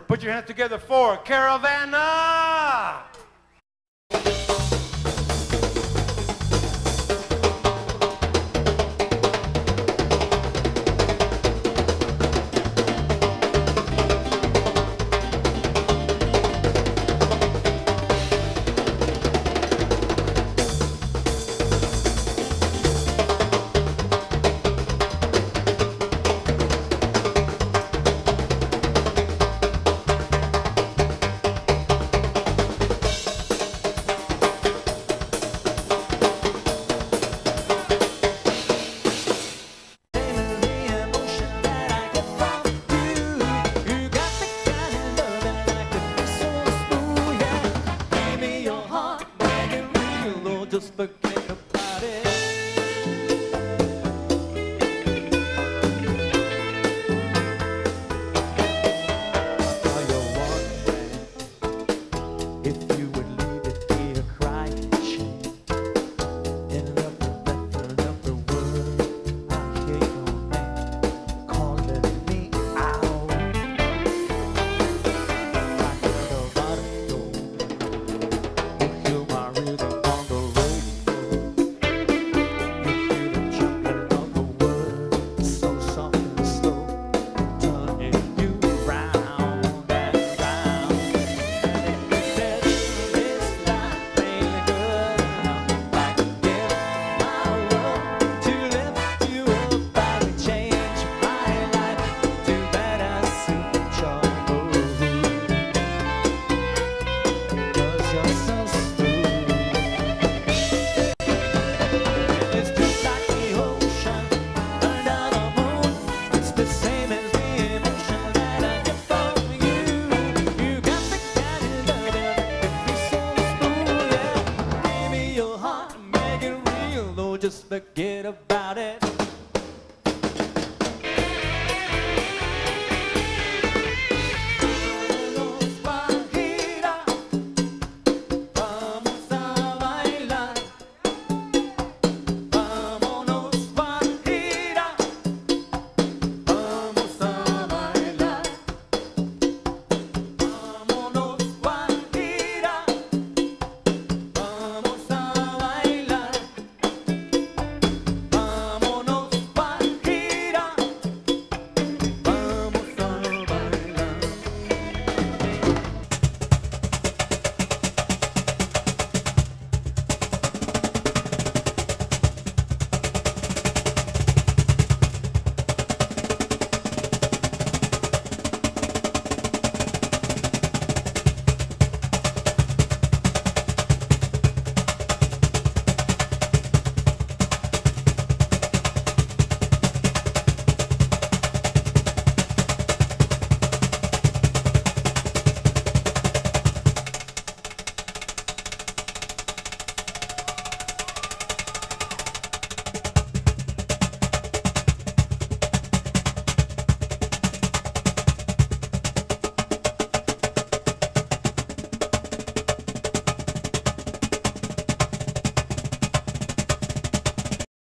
Put your hands together for Caravana. just the just forget about it.